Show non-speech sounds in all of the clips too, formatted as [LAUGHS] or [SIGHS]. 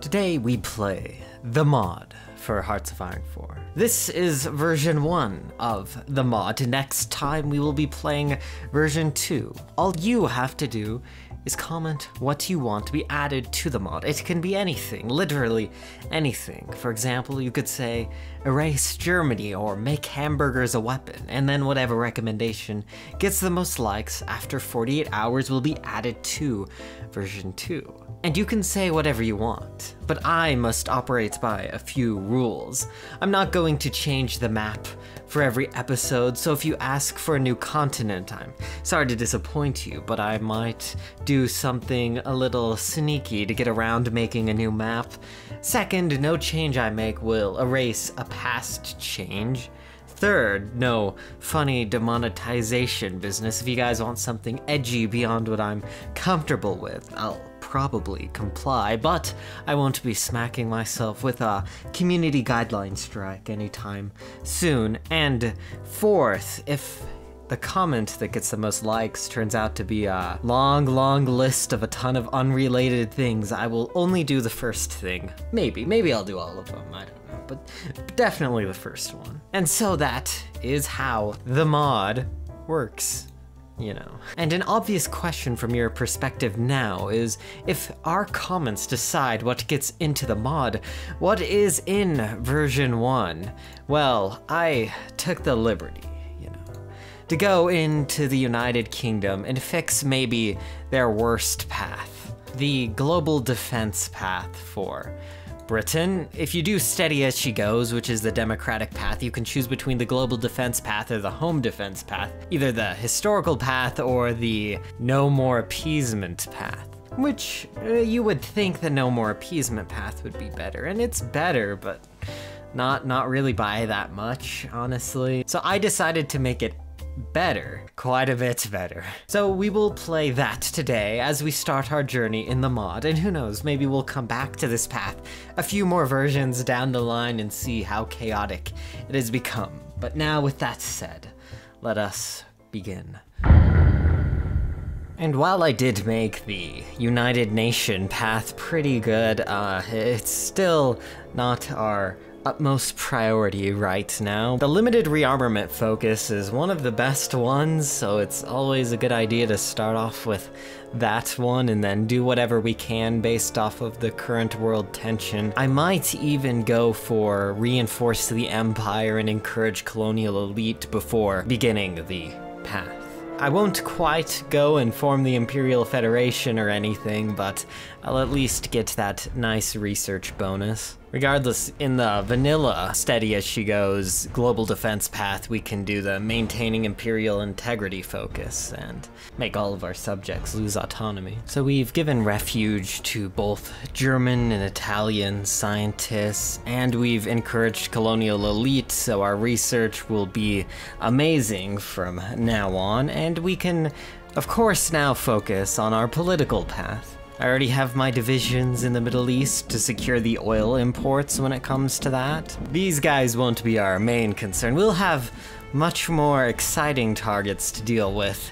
Today we play the mod for Hearts of Iron 4. This is version 1 of the mod. Next time we will be playing version 2. All you have to do is comment what you want to be added to the mod. It can be anything, literally anything. For example, you could say erase Germany or make hamburgers a weapon, and then whatever recommendation gets the most likes after 48 hours will be added to version 2. And you can say whatever you want, but I must operate by a few rules. I'm not going to change the map for every episode, so if you ask for a new continent, I'm sorry to disappoint you, but I might do something a little sneaky to get around making a new map. Second, no change I make will erase a past change. Third, no funny demonetization business. If you guys want something edgy beyond what I'm comfortable with, I'll probably comply, but I won't be smacking myself with a community guideline strike anytime soon. And fourth, if the comment that gets the most likes turns out to be a long, long list of a ton of unrelated things, I will only do the first thing. Maybe, maybe I'll do all of them, I don't know, but definitely the first one. And so that is how the mod works you know. And an obvious question from your perspective now is if our comments decide what gets into the mod, what is in version 1? Well, I took the liberty, you know, to go into the United Kingdom and fix maybe their worst path. The global defense path for Britain. If you do steady as she goes, which is the democratic path, you can choose between the global defense path or the home defense path, either the historical path or the no more appeasement path. Which uh, you would think the no more appeasement path would be better, and it's better, but not not really by that much, honestly. So I decided to make it better, quite a bit better. So we will play that today as we start our journey in the mod, and who knows, maybe we'll come back to this path a few more versions down the line and see how chaotic it has become. But now with that said, let us begin. And while I did make the United Nation path pretty good, uh, it's still not our utmost priority right now. The limited rearmament focus is one of the best ones, so it's always a good idea to start off with that one and then do whatever we can based off of the current world tension. I might even go for reinforce the empire and encourage colonial elite before beginning the path. I won't quite go and form the Imperial Federation or anything, but I'll at least get that nice research bonus. Regardless, in the vanilla steady as she goes global defense path, we can do the maintaining imperial integrity focus and make all of our subjects lose autonomy. So we've given refuge to both German and Italian scientists, and we've encouraged colonial elite, so our research will be amazing from now on, and we can, of course, now focus on our political path. I already have my divisions in the Middle East to secure the oil imports when it comes to that. These guys won't be our main concern. We'll have much more exciting targets to deal with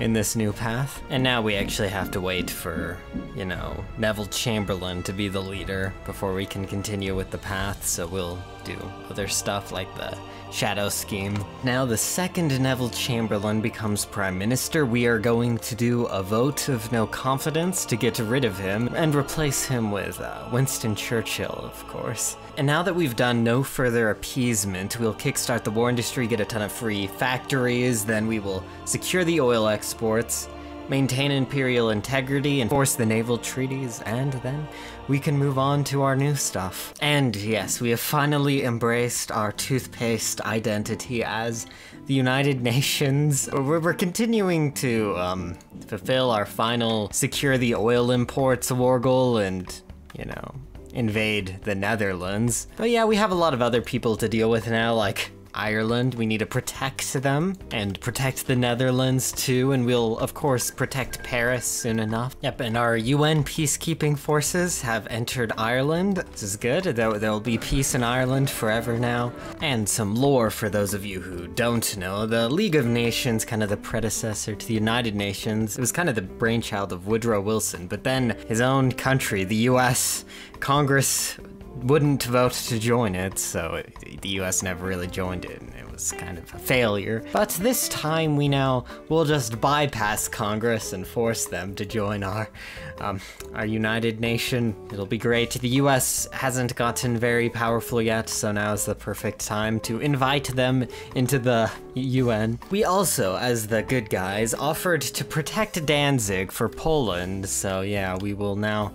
in this new path. And now we actually have to wait for, you know, Neville Chamberlain to be the leader before we can continue with the path, so we'll do other stuff like the shadow scheme. Now the second Neville Chamberlain becomes Prime Minister, we are going to do a vote of no confidence to get rid of him and replace him with uh, Winston Churchill, of course. And now that we've done no further appeasement, we'll kickstart the war industry, get a ton of free factories, then we will secure the oil exports, maintain imperial integrity, enforce the naval treaties, and then we can move on to our new stuff. And yes, we have finally embraced our toothpaste identity as the United [LAUGHS] Nations. We're, continuing to um, fulfill our final secure the oil imports war goal and, you know, invade the Netherlands. But yeah, we have a lot of other people to deal with now, like Ireland. We need to protect them and protect the Netherlands too, and we'll, of course, protect Paris soon enough. Yep, and our UN peacekeeping forces have entered Ireland. This is good. There, there'll be peace in Ireland forever now. And some lore for those of you who don't know. The League of Nations, kind of the predecessor to the United Nations, it was kind of the brainchild of Woodrow Wilson, but then his own country, the US, Congress wouldn't vote to join it, so it, the US never really joined it, and it was kind of a failure. But this time we now will just bypass Congress and force them to join our um, our United Nation. It'll be great. The US hasn't gotten very powerful yet, so now is the perfect time to invite them into the UN. We also, as the good guys, offered to protect Danzig for Poland, so yeah, we will now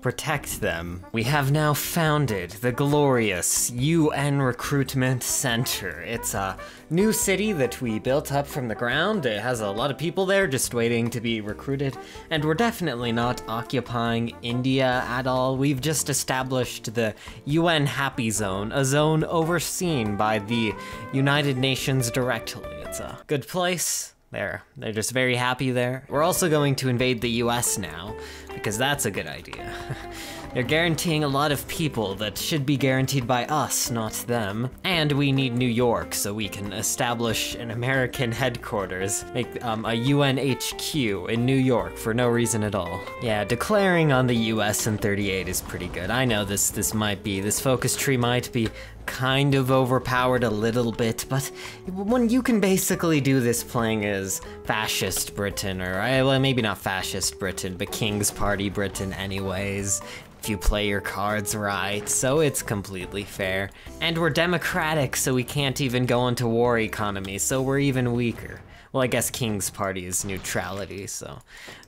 protect them. We have now founded the glorious UN Recruitment Center. It's a new city that we built up from the ground. It has a lot of people there just waiting to be recruited, and we're definitely not occupying India at all. We've just established the UN Happy Zone, a zone overseen by the United Nations directly. It's a good place. There, they're just very happy there. We're also going to invade the US now, because that's a good idea. [LAUGHS] They're guaranteeing a lot of people that should be guaranteed by us, not them. And we need New York so we can establish an American headquarters, make um, a UN HQ in New York for no reason at all. Yeah, declaring on the US in 38 is pretty good. I know this this might be, this focus tree might be kind of overpowered a little bit, but when you can basically do this playing as fascist Britain, or well, maybe not fascist Britain, but King's Party Britain anyways, if you play your cards right, so it's completely fair. And we're democratic, so we can't even go into war economy, so we're even weaker. Well, I guess King's Party is neutrality, so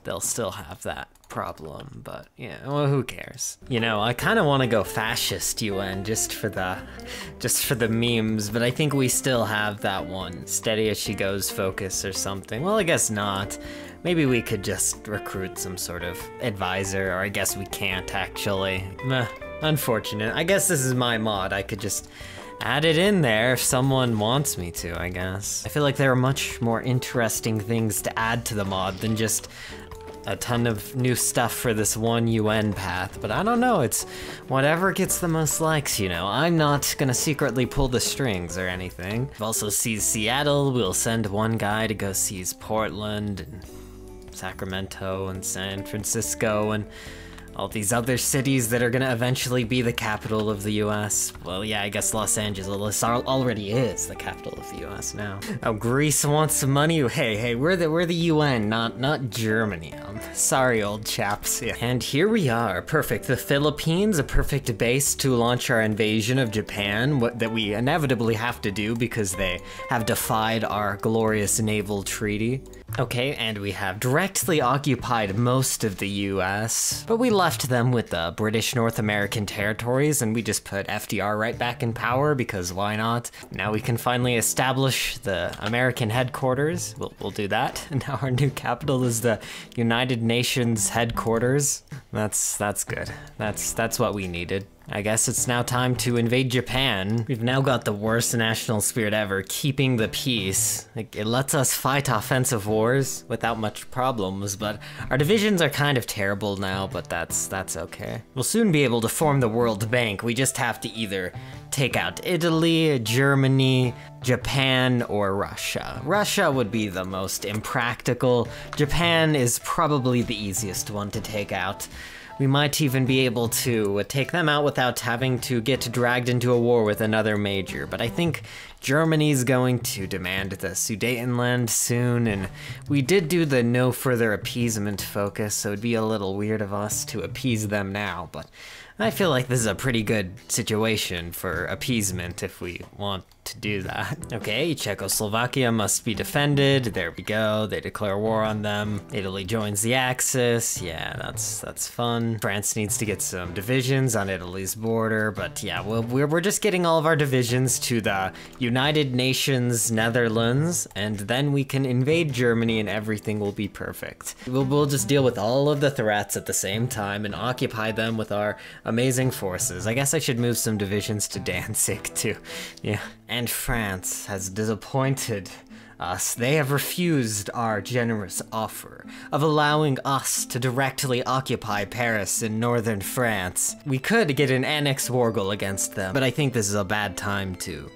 they'll still have that problem, but yeah, well, who cares? You know, I kind of want to go fascist UN just for the, just for the memes, but I think we still have that one, steady as she goes focus or something. Well, I guess not. Maybe we could just recruit some sort of advisor, or I guess we can't actually. Meh, unfortunate. I guess this is my mod, I could just add it in there if someone wants me to, I guess. I feel like there are much more interesting things to add to the mod than just a ton of new stuff for this one UN path, but I don't know, it's whatever gets the most likes, you know. I'm not gonna secretly pull the strings or anything. I've also seized Seattle, we'll send one guy to go seize Portland and Sacramento and San Francisco and all these other cities that are gonna eventually be the capital of the US. Well, yeah, I guess Los Angeles already is the capital of the US now. Oh, Greece wants some money? Hey, hey, we're the, we're the UN, not, not Germany. Sorry, old chaps. Yeah. And here we are, perfect. The Philippines, a perfect base to launch our invasion of Japan, what, that we inevitably have to do because they have defied our glorious naval treaty. Okay, and we have directly occupied most of the US, but we left them with the British North American territories and we just put FDR right back in power because why not? Now we can finally establish the American headquarters. We'll, we'll do that. [LAUGHS] Now our new capital is the United Nations headquarters. That's that's good. That's that's what we needed. I guess it's now time to invade Japan. We've now got the worst national spirit ever, keeping the peace. Like, it lets us fight offensive wars without much problems, but our divisions are kind of terrible now, but that's that's okay. We'll soon be able to form the World Bank. We just have to either take out Italy, Germany, Japan, or Russia. Russia would be the most impractical. Japan is probably the easiest one to take out. We might even be able to take them out without having to get dragged into a war with another major, but I think Germany's going to demand the Sudetenland soon, and we did do the no further appeasement focus, so it'd be a little weird of us to appease them now, but I feel like this is a pretty good situation for appeasement if we want to do that. [LAUGHS] Okay, Czechoslovakia must be defended. There we go. They declare war on them. Italy joins the Axis. Yeah, that's that's fun. France needs to get some divisions on Italy's border, but yeah, we're, we're just getting all of our divisions to the United Nations Netherlands, and then we can invade Germany and everything will be perfect. We'll, we'll just deal with all of the threats at the same time and occupy them with our amazing forces. I guess I should move some divisions to Danzig too. Yeah. And France has disappointed us. They have refused our generous offer of allowing us to directly occupy Paris in northern France. We could get an annex war goal against them, but I think this is a bad time to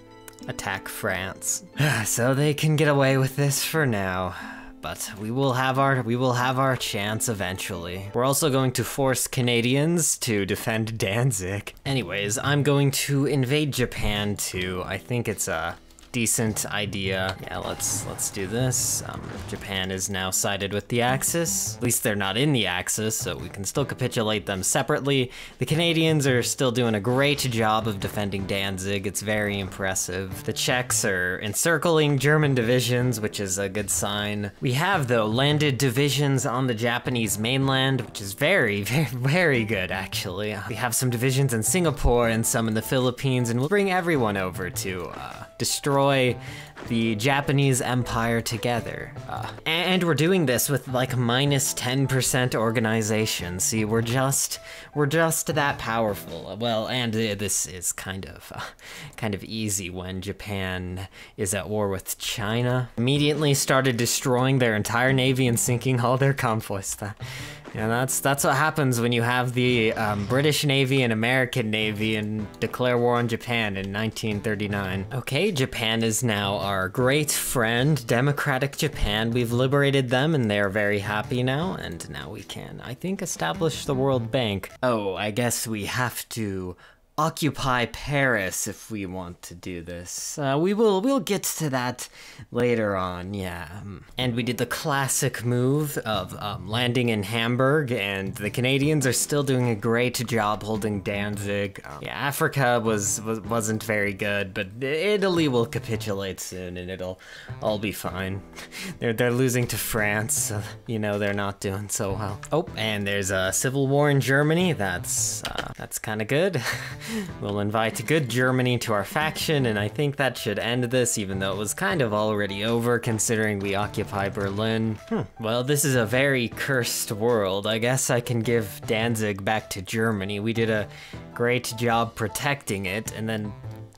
attack France. [SIGHS] so they can get away with this for now. But we will have our we will have our chance eventually. We're also going to force Canadians to defend Danzig. Anyways, I'm going to invade Japan too. I think it's a decent idea. Yeah, let's let's do this. Um, Japan is now sided with the Axis. At least they're not in the Axis, so we can still capitulate them separately. The Canadians are still doing a great job of defending Danzig. It's very impressive. The Czechs are encircling German divisions, which is a good sign. We have, though, landed divisions on the Japanese mainland, which is very, [LAUGHS] very, very good, actually. We have some divisions in Singapore and some in the Philippines, and we'll bring everyone over to uh, destroy the Japanese Empire together. Uh, and we're doing this with like minus 10% organization. See, we're just we're just that powerful. Well, and this is kind of uh, kind of easy when Japan is at war with China. Immediately started destroying their entire navy and sinking all their convoys. Yeah, that's that's what happens when you have the um, British Navy and American Navy and declare war on Japan in 1939. Okay, Japan is now our great friend, Democratic Japan. We've liberated them and they're very happy now, and now we can, I think, establish the World Bank. Oh, I guess we have to occupy Paris if we want to do this. Uh, we will we'll get to that later on, yeah. And we did the classic move of um, landing in Hamburg, and the Canadians are still doing a great job holding Danzig. Um, yeah, Africa was, was wasn't very good, but Italy will capitulate soon, and it'll all be fine. they're they're losing to France, so, you know they're not doing so well. Oh, and there's a civil war in Germany. That's uh, that's kind of good. [LAUGHS] we'll invite good Germany to our faction, and I think that should end this, even though it was kind of already over, considering we occupy Berlin. Hmm. Well, this is a very cursed world. I guess I can give Danzig back to Germany. We did a great job protecting it, and then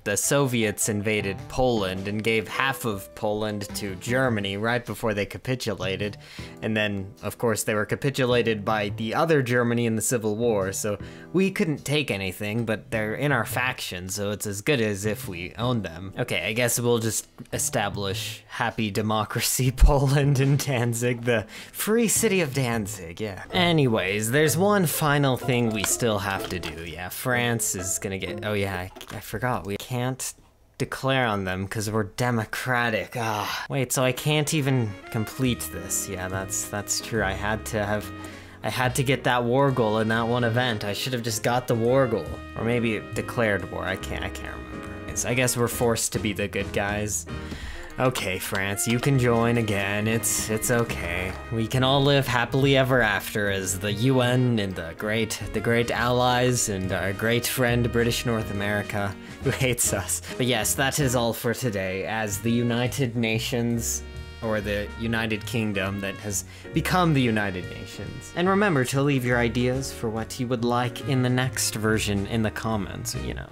the Soviets invaded Poland and gave half of Poland to Germany right before they capitulated. And then, of course, they were capitulated by the other Germany in the Civil War, so we couldn't take anything, but they're in our faction, so it's as good as if we owned them. Okay, I guess we'll just establish happy democracy [LAUGHS] Poland in Danzig, the free city of Danzig, yeah. Anyways, there's one final thing we still have to do, yeah. France is gonna get, oh yeah, I, I forgot, we can't can't declare on them because we're democratic. Ah, wait, so I can't even complete this. Yeah, that's that's true. I had to have I had to get that war goal in that one event. I should have just got the war goal. Or maybe declared war. I can't I can't remember. I guess we're forced to be the good guys. Okay, France, you can join again. It's it's okay. We can all live happily ever after as the UN and the great the great allies and our great friend British North America [LAUGHS] who hates us. But yes, that is all for today as the United Nations or the United Kingdom that has become the United Nations. And remember to leave your ideas for what you would like in the next version in the comments, you know.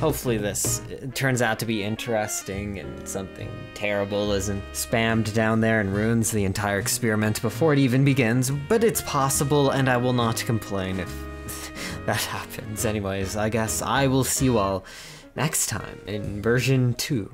Hopefully this uh, turns out to be interesting and something terrible isn't spammed down there and ruins the entire experiment before it even begins, but it's possible and I will not complain if [LAUGHS] that happens. Anyways, I guess I will see you all next time in version 2.